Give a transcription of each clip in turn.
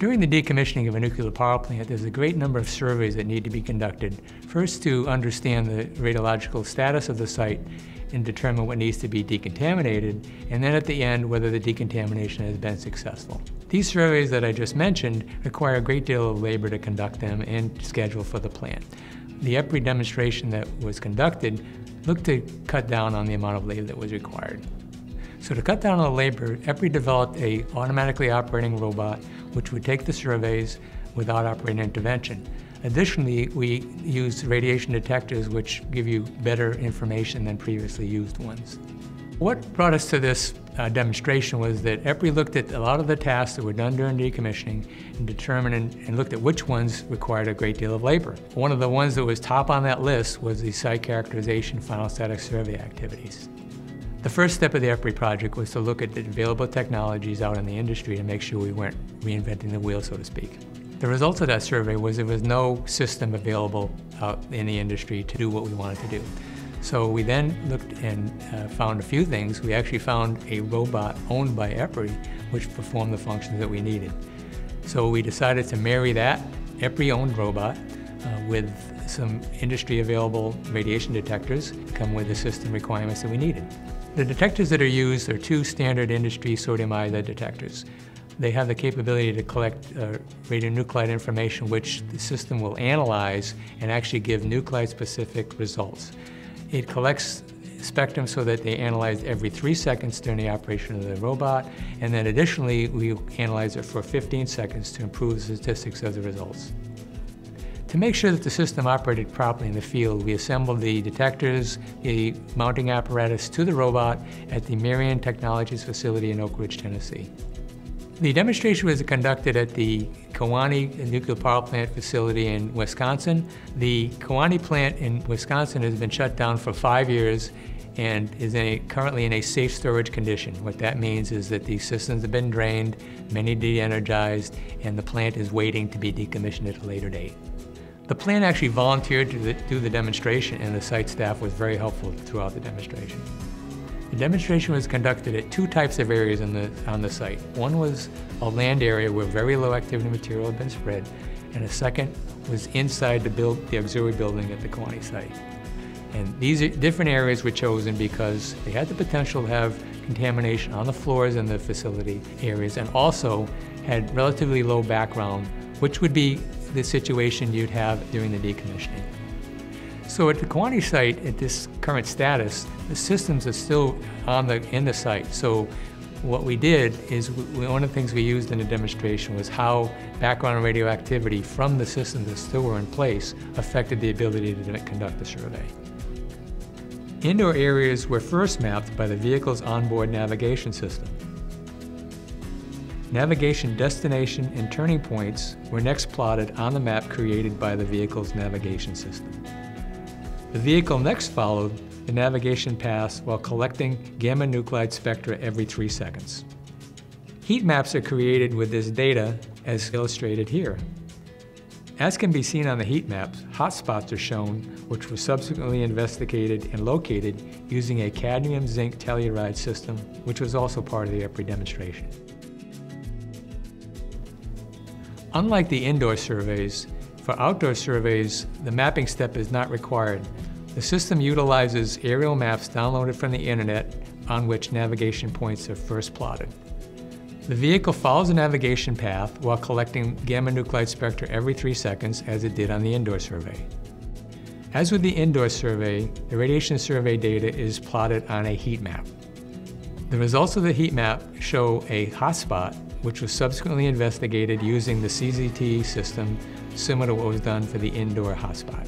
During the decommissioning of a nuclear power plant, there's a great number of surveys that need to be conducted. First, to understand the radiological status of the site and determine what needs to be decontaminated, and then at the end, whether the decontamination has been successful. These surveys that I just mentioned require a great deal of labor to conduct them and schedule for the plant. The EPRI demonstration that was conducted looked to cut down on the amount of labor that was required. So to cut down on the labor, EPRI developed a automatically operating robot which would take the surveys without operating intervention. Additionally, we used radiation detectors which give you better information than previously used ones. What brought us to this uh, demonstration was that EPRI looked at a lot of the tasks that were done during decommissioning and determined and, and, looked at which ones required a great deal of labor. One of the ones that was top on that list was the site characterization final status survey activities. The first step of the EPRI project was to look at the available technologies out in the industry to make sure we weren't reinventing the wheel, so to speak. The results of that survey was there was no system available out in the industry to do what we wanted to do. So we then looked and uh, found a few things. We actually found a robot owned by EPRI, which performed the functions that we needed. So we decided to marry that EPRI-owned robot uh, with some industry available radiation detectors, come with the system requirements that we needed. The detectors that are used are two standard industry sodium iodide detectors. They have the capability to collect uh, radionuclide information which the system will analyze and actually give nuclide-specific results. It collects spectrum so that they analyze every three seconds during the operation of the robot, and then additionally, we analyze it for 15 seconds to improve the statistics of the results. To make sure that the system operated properly in the field, we assembled the detectors, the mounting apparatus to the robot at the Mirion Technologies facility in Oak Ridge, Tennessee. The demonstration was conducted at the Kewaunee Nuclear Power Plant facility in Wisconsin. The Kewaunee plant in Wisconsin has been shut down for five years and is in a, currently in a safe storage condition. What that means is that these systems have been drained, many de-energized, and the plant is waiting to be decommissioned at a later date. The plant actually volunteered to do the demonstration and the site staff was very helpful throughout the demonstration. The demonstration was conducted at two types of areas on the, on the site. One was a land area where very low activity material had been spread, and a second was inside the, build, the auxiliary building at the Kewaunee site. And these different areas were chosen because they had the potential to have contamination on the floors in the facility areas and also had relatively low background, which would be the situation you'd have during the decommissioning. So at the Kewaunee site, at this current status, the systems are still on the, in the site. So what we did is we, one of the things we used in the demonstration was how background radioactivity from the systems that still were in place affected the ability to conduct the survey. Indoor areas were first mapped by the vehicle's onboard navigation system. Navigation destination and turning points were next plotted on the map created by the vehicle's navigation system. The vehicle next followed the navigation paths while collecting gamma nuclide spectra every three seconds. Heat maps are created with this data as illustrated here. As can be seen on the heat maps, hotspots are shown which were subsequently investigated and located using a cadmium zinc telluride system, which was also part of the EPRI demonstration. Unlike the indoor surveys, for outdoor surveys, the mapping step is not required. The system utilizes aerial maps downloaded from the internet on which navigation points are first plotted. The vehicle follows the navigation path while collecting gamma nuclide spectra every three seconds as it did on the indoor survey. As with the indoor survey, the radiation survey data is plotted on a heat map. The results of the heat map show a hotspot which was subsequently investigated using the CZT system similar to what was done for the indoor hotspot.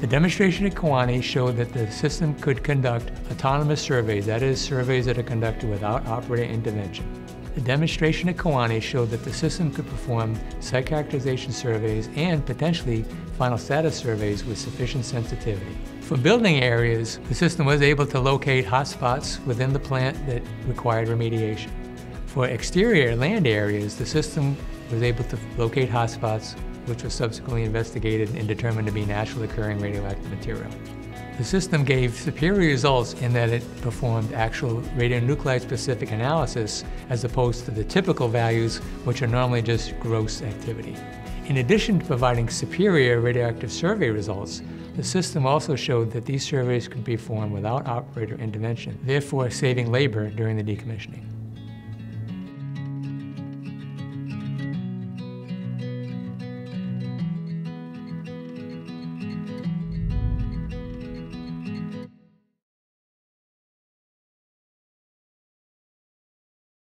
The demonstration at Kewaunee showed that the system could conduct autonomous surveys, that is, surveys that are conducted without operator intervention. The demonstration at Kewaunee showed that the system could perform site characterization surveys and potentially final status surveys with sufficient sensitivity. For building areas, the system was able to locate hotspots within the plant that required remediation. For exterior land areas, the system was able to locate hotspots which were subsequently investigated and determined to be naturally occurring radioactive material. The system gave superior results in that it performed actual radionuclide-specific analysis as opposed to the typical values, which are normally just gross activity. In addition to providing superior radioactive survey results, the system also showed that these surveys could be performed without operator intervention, therefore saving labor during the decommissioning.